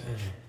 Yeah. Mm.